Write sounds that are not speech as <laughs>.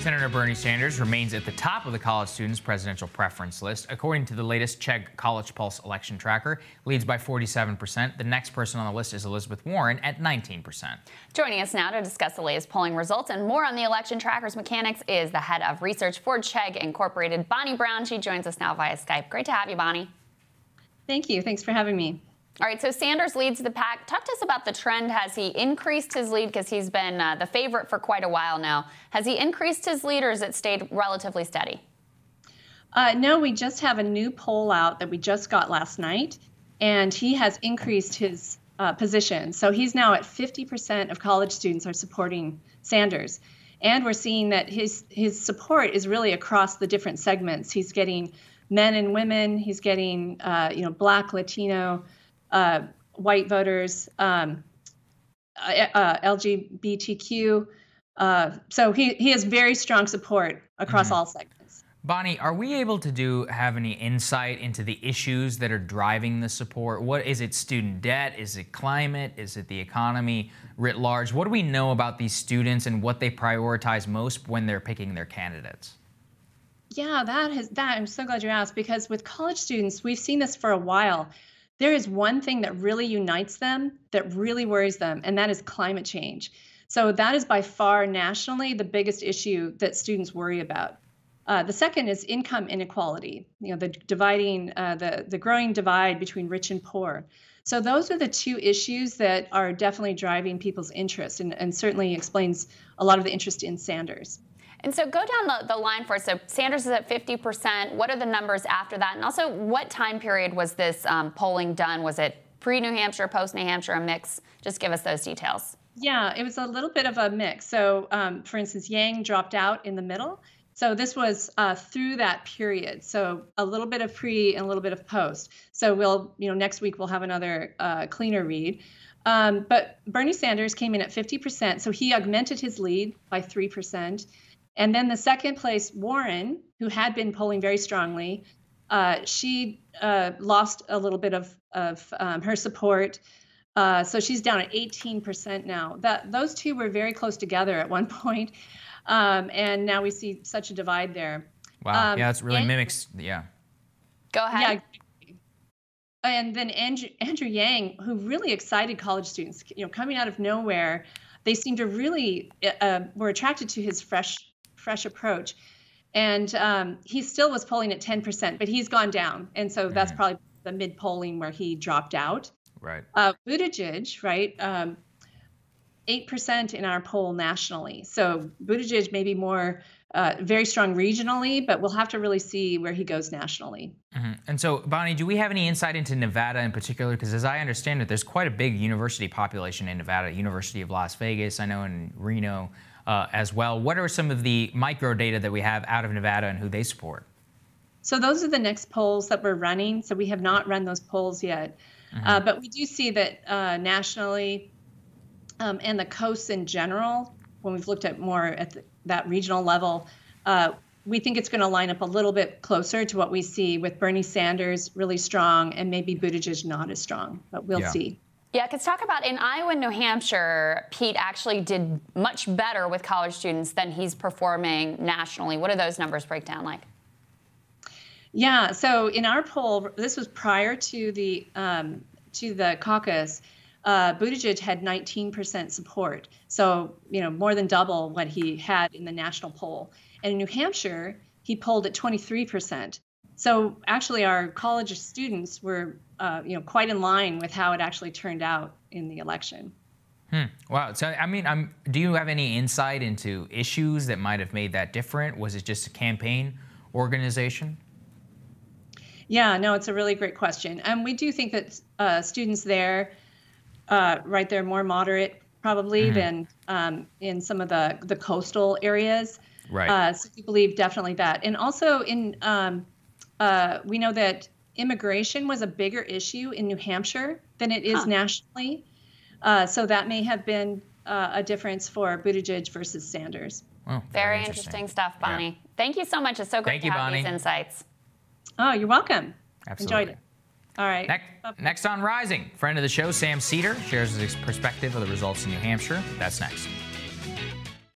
Senator Bernie Sanders remains at the top of the college students' presidential preference list. According to the latest Chegg College Pulse election tracker, leads by 47%. The next person on the list is Elizabeth Warren at 19%. Joining us now to discuss the latest polling results and more on the election tracker's mechanics is the head of research for Chegg Incorporated, Bonny Brown. She joins us now via Skype. Great to have you, Bonny. Thank you. Thanks for having me. All right, so Sanders leads the pack. Talk to us about the trend. Has he increased his lead because he's been uh, the favorite for quite a while now? Has he increased his lead or has it stayed relatively steady? Uh, no, we just have a new poll out that we just got last night, and he has increased his uh, position. So he's now at 50% of college students are supporting Sanders. And we're seeing that his his support is really across the different segments. He's getting men and women. He's getting uh, you know black, Latino, uh, white voters, um, uh, uh LGBTQ. Uh, so he, he has very strong support across mm-hmm. all segments. Bonny, are we able to do have any insight into the issues that are driving the support? What is it? Student debt? Is it climate? Is it the economy writ large? What do we know about these students and what they prioritize most when they're picking their candidates? Yeah, that has that. I'm so glad you asked because with college students, we've seen this for a while there is one thing that really unites them that really worries them, and that is climate change. So that is by far nationally the biggest issue that students worry about. Uh, the second is income inequality. You know, the dividing, uh, the the growing divide between rich and poor. So those are the two issues that are definitely driving people's interest, and, and certainly explains a lot of the interest in Sanders. And so go down the, the line for us. So Sanders is at 50%. What are the numbers after that? And also, what time period was this um, polling done? Was it pre New Hampshire, post New Hampshire, a mix? Just give us those details. Yeah, it was a little bit of a mix. So, um, for instance, Yang dropped out in the middle. So this was uh, through that period. So a little bit of pre and a little bit of post. So we'll, you know, next week we'll have another uh, cleaner read. Um, but Bernie Sanders came in at 50%. So he augmented his lead by 3%. And then the second place, Warren, who had been polling very strongly, uh, she uh, lost a little bit of, of um, her support. Uh, so she's down at 18% now. That those two were very close together at one <laughs> point, um, and now we see such a divide there. Wow, um, yeah, it's really and, mimics. Yeah. Go ahead. Yeah. And then Andrew, Andrew Yang, who really excited college students, you know, coming out of nowhere, they seemed to really uh, were attracted to his fresh fresh approach. And um, he still was polling at 10%, but he's gone down. And so that's mm-hmm. probably the mid polling where he dropped out. Right. Uh, Buttigieg, right? Um, 8% in our poll nationally. So Buttigieg may be more uh, very strong regionally, but we'll have to really see where he goes nationally. Mm-hmm. And so, Bonny, do we have any insight into Nevada in particular? Because as I understand it, there's quite a big university population in Nevada, University of Las Vegas, I know in Reno uh, as well. What are some of the micro data that we have out of Nevada and who they support? So those are the next polls that we're running. So we have not run those polls yet, mm-hmm. uh, but we do see that uh, nationally um, and the coasts in general, when we've looked at more at the, that regional level, uh, we think it's going to line up a little bit closer to what we see with Bernie Sanders really strong and maybe Buttigieg not as strong, but we'll yeah. see. Yeah, let's talk about in Iowa and New Hampshire, Pete actually did much better with college students than he's performing nationally. What do those numbers break down like? Yeah, so in our poll, this was prior to the um, to the caucus. Uh, Buttigieg had 19% support, so you know more than double what he had in the national poll. And in New Hampshire, he polled at 23%. So actually, our college students were, uh, you know, quite in line with how it actually turned out in the election. Hmm. Wow. So, I mean, I'm, do you have any insight into issues that might have made that different? Was it just a campaign organization? Yeah, no, it's a really great question. And we do think that uh, students there, uh, right, they're more moderate probably mm-hmm. than um, in some of the, the coastal areas. Right. Uh, so we believe definitely that. And also in um, uh, we know that immigration was a bigger issue in New Hampshire than it is huh. nationally. Uh, so that may have been uh, a difference for Buttigieg versus Sanders. very, very interesting. interesting. stuff, Bonny. Yeah. Thank you so much. It's so great Thank to you, have Bonny. these insights. Oh, you're welcome. Absolutely. Enjoyed it. All right. Next, next on Rising, friend of the show, Sam Seder, shares his perspective of the results in New Hampshire. That's next.